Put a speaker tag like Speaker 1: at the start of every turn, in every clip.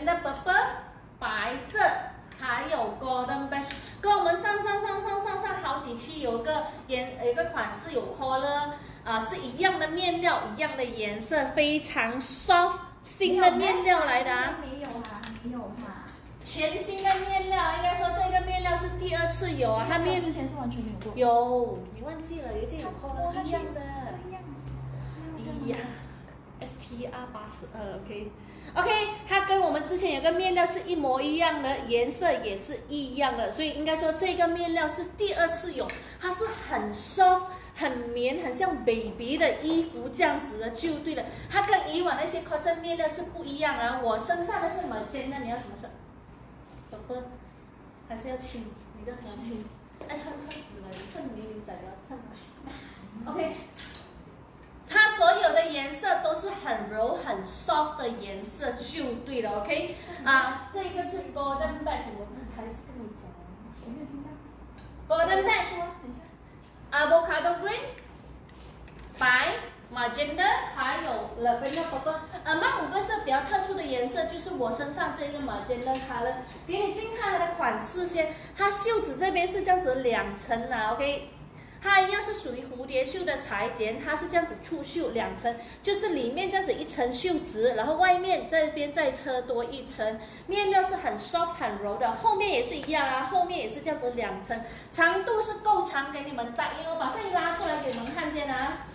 Speaker 1: lavender purple 白色，还有 golden beige，跟我们上上上上上上好几期有个颜有一个款式有 color 啊、是一样的面料，一样的颜色，非常 soft 新的面料来的啊。
Speaker 2: 没有啊，没有哈。
Speaker 1: 全新的面料，应该说这个面料是第二次有啊，它面
Speaker 2: 之前是完全没有过。
Speaker 1: 有，你忘记了，有一件有 color 一样的，
Speaker 2: 一样。
Speaker 1: 哎呀，S T R 八十二，OK。OK，它跟我们之前有个面料是一模一样的，颜色也是一样的，所以应该说这个面料是第二次有，它是很 soft、很棉、很像 baby 的衣服这样子的就对了。它跟以往那些 cotton 面料是不一样啊。我身上的是 magenta，你要什么色？宝宝，还是要青？你叫什么青？哎，穿穿紫了，衬迷你仔要衬来。OK，颜色都是很柔很 soft 的颜色就对了，OK？啊，这个是 golden beige，我刚才是跟你讲
Speaker 2: 有没有听到。
Speaker 1: golden beige。
Speaker 2: 等一下。
Speaker 1: avocado green、白、magenta，还有 lavender purple。呃，那五个色比较特殊的颜色，就是我身上这个 magenta color。给你近看它的款式先，它袖子这边是这样子两层的，OK。它一样是属于蝴蝶袖的裁剪，它是这样子触袖两层，就是里面这样子一层袖子，然后外面这边再车多一层，面料是很 soft 很柔的，后面也是一样啊，后面也是这样子两层，长度是够长给你们搭衣哦，把上衣拉出来给你们看先啊。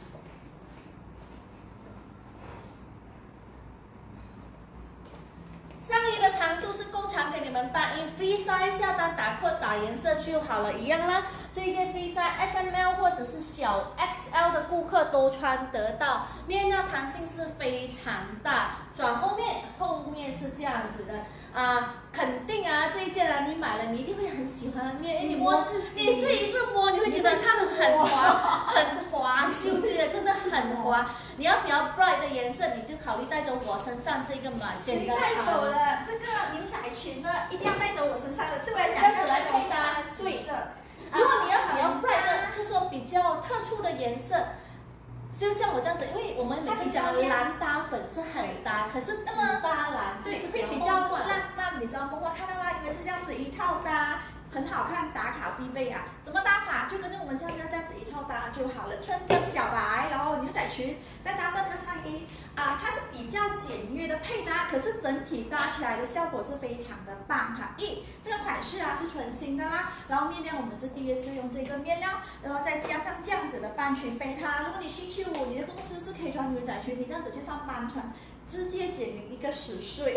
Speaker 1: 上衣的长度是够长给你们搭衣，free size 下单打扣打颜色就好了，一样啦。这一件 free size S M L 或者是小 X L 的顾客都穿得到，面料弹性是非常大。转后面，后面是这样子的啊，肯定啊，这一件啊，你买了你一定会很喜欢面，因为你摸
Speaker 2: 摸自己
Speaker 1: 你自己一直摸，你会觉得它很滑，很滑就对了，真的很滑。你要比较 bright 的颜色，你就考虑带走我身上这个马
Speaker 2: 谁
Speaker 1: 健的
Speaker 2: 带走。了这个牛仔裙呢？一定要带走我身上的，对我来讲，
Speaker 1: 这样子来
Speaker 2: 配搭
Speaker 1: 对
Speaker 2: 紫色。
Speaker 1: 如果你要比较
Speaker 2: 啊
Speaker 1: bright 的，就说比较特殊的颜色，就像我这样子，因为我们每次讲蓝搭粉是很搭，可是紫搭蓝就
Speaker 2: 对，
Speaker 1: 是
Speaker 2: 会比较浪漫，比较梦幻。看到吗？你们是这样子一套搭，很好看，打卡必备啊！怎么搭法？就跟着我们现在这样子一套搭就好了。衬跟小白，然后牛仔裙，再搭上这个上衣啊，它是比较简约的配搭，可是整体搭起来的效果是非常的棒哈。一，这个款式啊是纯新的啦，然后面料我们是第一次用这个面料，然后再加上这样子的半裙背它。如果你星期五你的公司是可以穿牛仔裙，你这样子去上班穿，直接减龄一个十岁。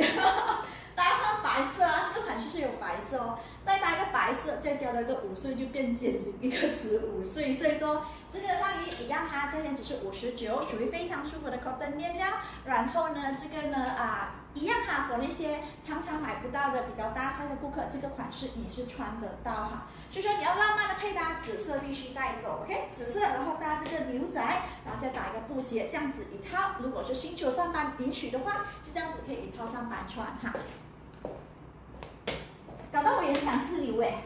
Speaker 2: 搭上白色啊，这个款式是有白色哦，再搭一个白色，再加了一个五岁就变减龄一个十五岁，所以说这个上衣一样哈，价钱只是五十九，属于非常舒服的 cotton 面料。然后呢，这个呢啊一样哈，和那些常常买不到的比较大 size 的顾客，这个款式你是穿得到哈。所以说你要浪漫的配搭，紫色必须带走，OK？紫色，然后搭这个牛仔，然后再打一个布鞋，这样子一套。如果是星期五上班允许的话，就这样子可以一套上班穿哈。搞到我也想自留哎。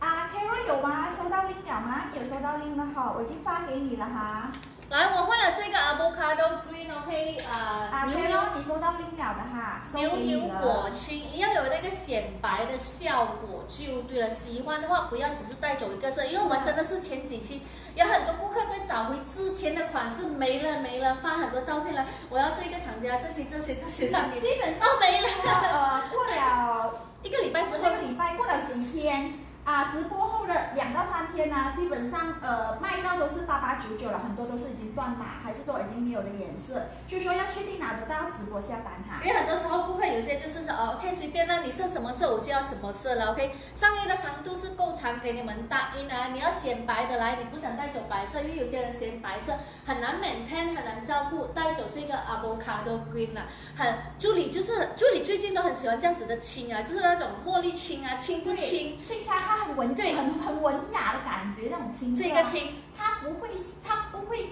Speaker 2: 啊，Carol 有吗？收到 link 了吗？有收到 link 了哈，我已经发给你了哈。
Speaker 1: 来，我换了这个 avocado green，OK，
Speaker 2: 呃
Speaker 1: 啊，牛油
Speaker 2: 你收到 link 了的哈，
Speaker 1: 牛油果青一样有那个显白的效果就对了。喜欢的话不要只是带走一个色，因为我们真的是前几期有很多顾客在找回之前的款式没了没了，发很多照片来，我要这个厂家这些这些这些上面
Speaker 2: 基本上
Speaker 1: 哦没了，
Speaker 2: 呃，过了
Speaker 1: 一个礼拜之后，一
Speaker 2: 个礼拜过了几天啊，直播后过了两到三天呢、基本上呃卖到都是八八九九了，很多都是已经断码，还是都已经没有的颜色，所以说要确定拿得到直播下单哈。
Speaker 1: 因为很多时候顾客有些就是说哦，OK 随便啦，你剩什么色我就要什么色了，OK。上衣的长度是够长给你们搭衣呢，你要显白的来，你不想带走白色，因为有些人嫌白色很难 maintain，很难照顾，带走这个 avocado green 啊，很助理就是助理最近都很喜欢这样子的青啊，就是那种茉莉青啊，青不青？
Speaker 2: 青茶它很文
Speaker 1: 对
Speaker 2: 很很文雅的感觉，那种青色
Speaker 1: 这个青，
Speaker 2: 它不会，它不会，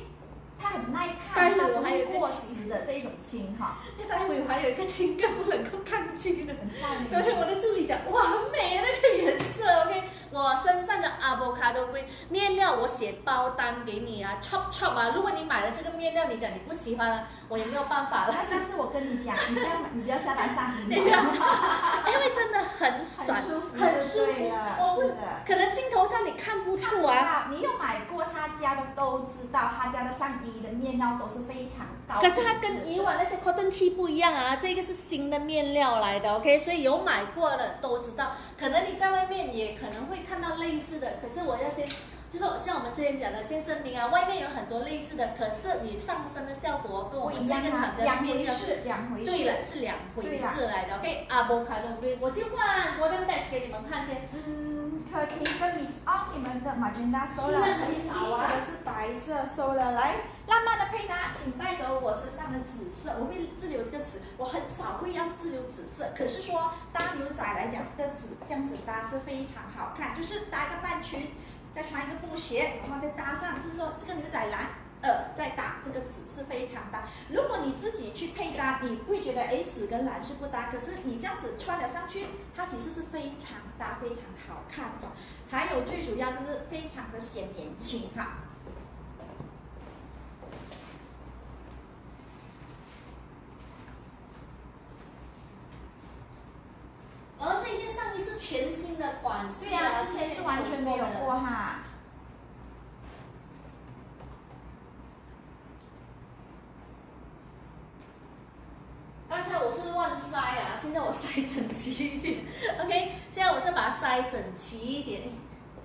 Speaker 2: 它很耐看，它不
Speaker 1: 会我还有
Speaker 2: 过时的这一种青哈，
Speaker 1: 待会还有一个青更不能够抗拒的。昨天我的助理讲，哇，很美啊那个颜色，OK，我身上的 avocado green 面料，我写包单给你啊，chop chop 啊。如果你买了这个面料，你讲你不喜欢了，我也没有办法了。
Speaker 2: 那下次我跟你讲，你不要你不要下单上
Speaker 1: 你不要因为真的很爽，
Speaker 2: 很舒服，
Speaker 1: 是的。可能镜头上你看不出啊，
Speaker 2: 你有买过他家的都知道，他家的上衣的面料都是非常高。
Speaker 1: 可是它跟以往那些 cotton T 不一样啊，这个是新的面料来的，OK？所以有买过的都知道，可能你在外面也可能会看到类似的。可是我要先。就是像我们之前讲的，先声明啊，外面有很多类似的，可是你上身的效果跟我们这个厂家面料是
Speaker 2: 两回
Speaker 1: 事，对了，是两回事来的。OK，阿波卡洛对，我就换 Golden Batch 给你们看先。
Speaker 2: 嗯，可以跟 Miss On 你们的 Magenta 收了，很少啊，的是白色收了，来，浪漫的上的紫色，我会自留这个紫，我很少会要自留紫色，可是说搭牛仔来讲，这个紫这样子搭是非常好看，就是搭一个半裙。再穿一个布鞋，然后再搭上，就是说这个牛仔蓝，呃，再搭这个紫是非常搭。如果你自己去配搭，你不会觉得哎，紫跟蓝是不搭，可是你这样子穿了上去，它其实是非常搭，非常好看的。还有最主要就是非常的显年轻哈。
Speaker 1: 然后这件上衣是全新的款式，
Speaker 2: 对呀，之前是完全没有过哈。
Speaker 1: 刚才我是乱塞啊，现在我塞整齐一点。OK，现在我是把它塞整齐一点。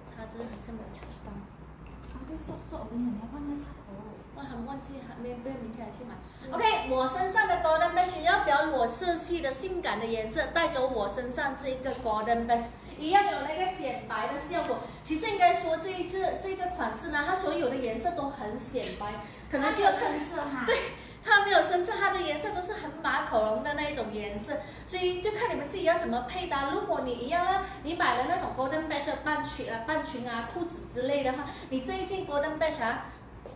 Speaker 1: 插针好像没有插到。
Speaker 2: 啊，对，瘦瘦，我跟你讲，你要换它插头。
Speaker 1: 我还忘记还没有没有明天去买。OK，我身上的 Golden Beige 要比较裸色系的性感的颜色，带走我身上这个 Golden Beige，一样有那个显白的效果。其实应该说这一次这个款式呢，它所有的颜色都很显白，可能就
Speaker 2: 深色哈。
Speaker 1: 对，它没有深色，它的颜色都是很马口龙的那一种颜色，所以就看你们自己要怎么配搭。如果你一样呢，你买了那种 Golden Beige 半裙啊、半裙啊、裤子之类的话，你这一件 Golden Beige 啊。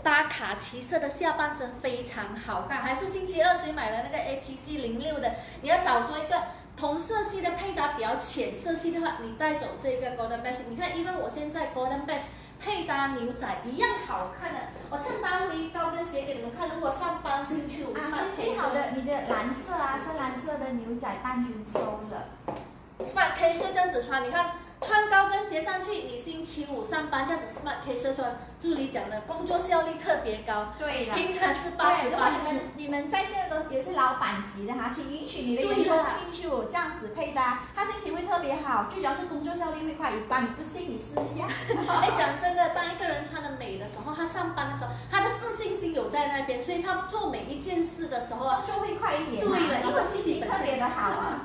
Speaker 1: 搭卡其色的下半身非常好看，还是星期二谁买了那个 A P C 零六的？你要找多一个同色系的配搭，比较浅色系的话，你带走这个 Golden Beige。你看，因为我现在 Golden Beige 配搭牛仔一样好看的。我衬搭回高跟鞋给你们看，如果上班兴趣，我是配？
Speaker 2: 好的，你的蓝色啊，深蓝色的牛仔半裙收了。
Speaker 1: Smart K 是这样子穿，你看。穿高跟鞋上去，你星期五上班这样子 smart casual 穿，助理讲的工作效率特别高。
Speaker 2: 对
Speaker 1: 了，平常是八十八。
Speaker 2: 你们你们在线的都也是老板级的哈，请允许你的员工星期五这样子配搭，他心情会特别好。最主要是工作效率会快一半，你不信你试一下。
Speaker 1: 哎，讲真的，当一个人穿的美的时候，他上班的时候，他的自信心有在那边，所以他做每一件事的时候
Speaker 2: 就会快一点。
Speaker 1: 对了，
Speaker 2: 因为心情特别的好啊。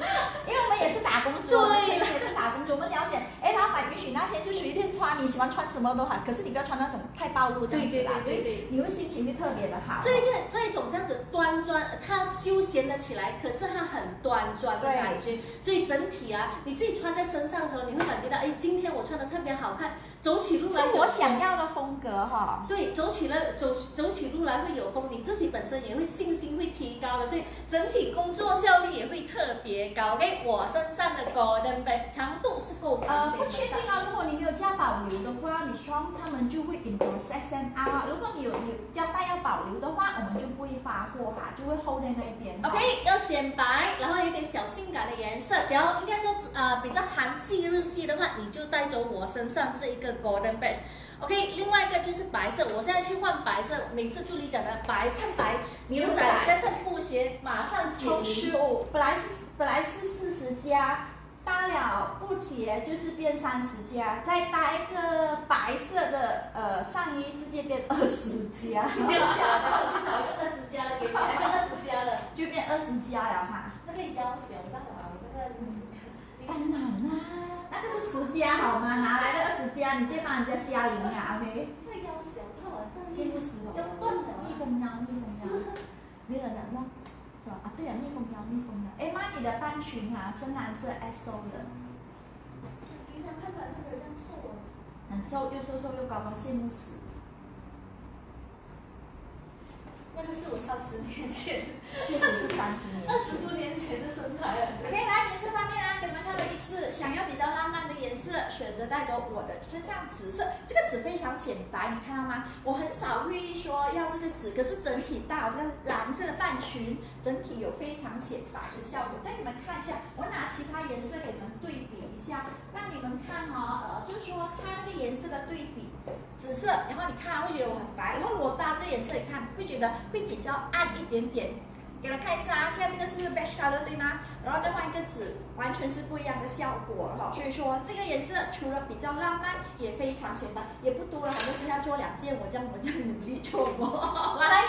Speaker 2: 因为我们也是打工族，我们也是打工族，我们了解。哎，老板允许那天就随便穿，你喜欢穿什么都好，可是你不要穿那种太暴露这样子啦，对，你会心情会特别的好。
Speaker 1: 这一件这一种这样子端庄，它休闲的起来，可是它很端庄的感觉，所以整体啊，你自己穿在身上的时候，你会感觉到，哎，今天我穿的特别好看。走起路来
Speaker 2: 是我想要的风格哈。
Speaker 1: 对，走起来走走起路来会有风，你自己本身也会信心会提高的，所以整体工作效率也会特别高。OK，我身上的 Golden Base 长度是够长
Speaker 2: 的。呃，不确定啊，如果你没有加保留的话，你双他们就会 impose 啊。如果你有有加带要保留的话，我们就不会发货哈，就会 hold 在那边。
Speaker 1: OK，要显白，然后有点小性感的颜色，然后应该说呃比较韩系日系的话，你就带走我身上这一个。Golden Beige，OK，另外一个就是白色，我现在去换白色。每次助理讲的白衬白牛仔再衬布鞋，马上减
Speaker 2: 十五。本来是本来是四十加，搭了布鞋就是变三十加，再搭一个白色的呃上衣，直接变二十加。
Speaker 1: 比较小的，我去找一个二十加的给你，来个二十加的，
Speaker 2: 就变二十加了哈。
Speaker 1: 那个腰小，那个那个，
Speaker 2: 当然啦。那个是十加好吗？哪来的二十加？你再帮人家加零啊
Speaker 1: ？OK。那腰小，它好像
Speaker 2: 羡慕死了。
Speaker 1: 要断了。
Speaker 2: 蜜蜂腰，蜜蜂腰。没人了，用是吧？啊，对啊，蜜蜂腰，蜜蜂腰。哎妈，你的半裙啊，深蓝色 S O 的。
Speaker 1: 平常看出来他没有这样瘦哦。
Speaker 2: 很瘦，又瘦瘦又高高，羡慕死。
Speaker 1: 那个是我三十年前，
Speaker 2: 确实是三十年
Speaker 1: 二十多年前的身材了。
Speaker 2: OK，来颜色方面啊，给你们看了一次，想要比较浪漫的颜选择带走我的身上紫色。这个紫非常显白，你看到吗？我很少寓意说要这个紫，可是整体带有这个蓝色的半裙，整体有非常显白的效果。再你们看一下，我拿其他颜色给你们对比一下，让你们看哈、呃，就是说它那个颜色的对比，紫色，然后你看会觉得我很白，然后我搭这个颜色你看会觉得会比较暗一点点。给大家看一下啊，现在这个是不是 beige color 对吗？然后再换一个紫，完全是不一样的效果了哈。所以说这个颜色除了比较浪漫，也非常显白，也不多了，好像只要做两件，我这样我这样努力做嘛。
Speaker 1: 来，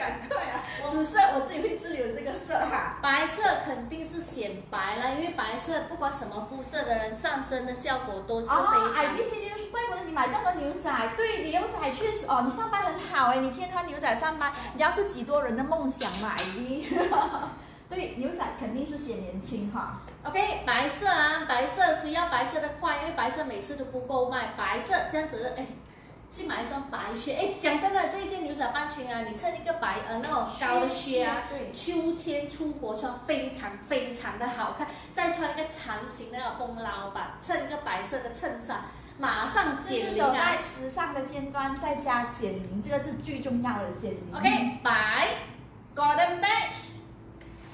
Speaker 2: 赶快啊！紫色我自己会自留这个色哈。
Speaker 1: 白色肯定是显白了，因为白色不管什么肤色的人上身的效果都是非
Speaker 2: 哦，哎，
Speaker 1: 常。
Speaker 2: 你天天就是怪不得你买这么多牛仔，对，牛仔确实哦，你上班很好哎，你天天穿牛仔上班，你要是几多人的梦想嘛，你。对，牛仔肯定是显年轻哈。
Speaker 1: OK，白色啊，白色需要白色的快，因为白色每次都不够卖。白色这样子，哎，去买一双白靴。哎，讲真的，这一件牛仔半裙啊，你衬一个白呃那种高的靴啊，
Speaker 2: 对，
Speaker 1: 秋天出国穿非常非常的好看。再穿一个长型的风褛吧，衬一个白色的衬衫，马上
Speaker 2: 这
Speaker 1: 减龄啊
Speaker 2: 走在。时尚的尖端，再加减龄，这个是最重要的减龄。
Speaker 1: OK，白，Golden Beige。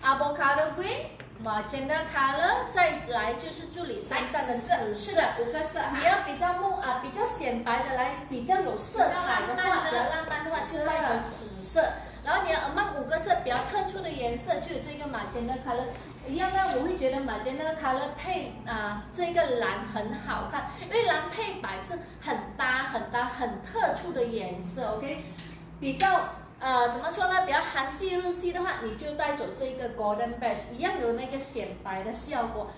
Speaker 1: avocado green、magenta color，再来就是助理身上的紫色。
Speaker 2: 是的，五个色
Speaker 1: 你。要比较木啊，比较显白的来，比较有色彩的话，比较浪漫的话，就带有紫色。然后你要 among 五个色比较特殊的颜色，就有这个 magenta color。一样呢，我会觉得 magenta color 配啊、这个蓝很好看，因为蓝配白是很搭很搭很特殊的颜色，OK，比较呃怎么说呢？比较韩系日系的话，你就带走这个 golden beige，一样有那个显白的效果。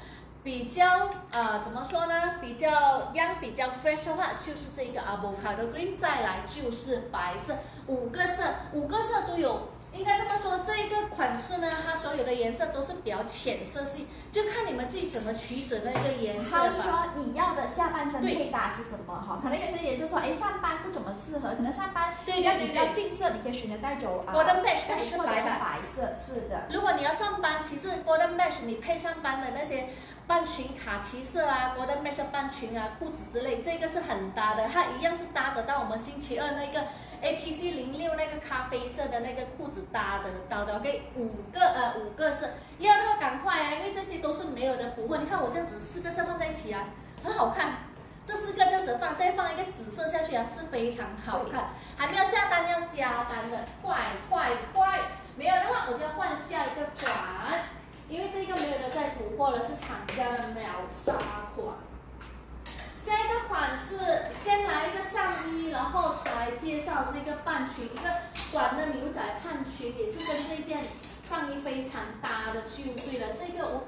Speaker 1: 比较呃怎么说呢？比较 young 比较 fresh 的话，就是这个 avocado green，再来就是白色，五个色，五个色都有。应该这么说，这一个款式呢，它所有的颜色都是比较浅色系，就看你们自己怎么取舍那个颜色吧。
Speaker 2: 还有就是说你要的下半身
Speaker 1: 对
Speaker 2: 配搭是什么哈？可能有些也是说，哎，上班不怎么适合，可能上班
Speaker 1: 对对
Speaker 2: 要比较近色，你可以选择带走啊
Speaker 1: Golden beige 或者
Speaker 2: beige
Speaker 1: 是白色
Speaker 2: 白色，是的。
Speaker 1: 如果你要上班，其实 Golden Mesh 你配上班的那些半裙卡其色啊，Golden Mesh 半裙啊，裤子之类，这个是很搭的，它一样是搭得到我们星期二那个 APC 零六那个咖啡色的那个裤子搭的到的，OK，五个呃五个色，要的话赶快啊，因为这些都是没有的补货，你看我这样子四个色放在一起啊，很好看。这四个这样子放，再放一个紫色下去啊，是非常好看。还没有下单要加单的，快快快！没有的话，我就要换下一个款，因为这个没有的再补货了，是厂家的秒杀款。下一个款式先来一个上衣，然后来介绍那个半裙，一个短的牛仔半裙，也是跟这件上衣非常搭的，就对了。这个我。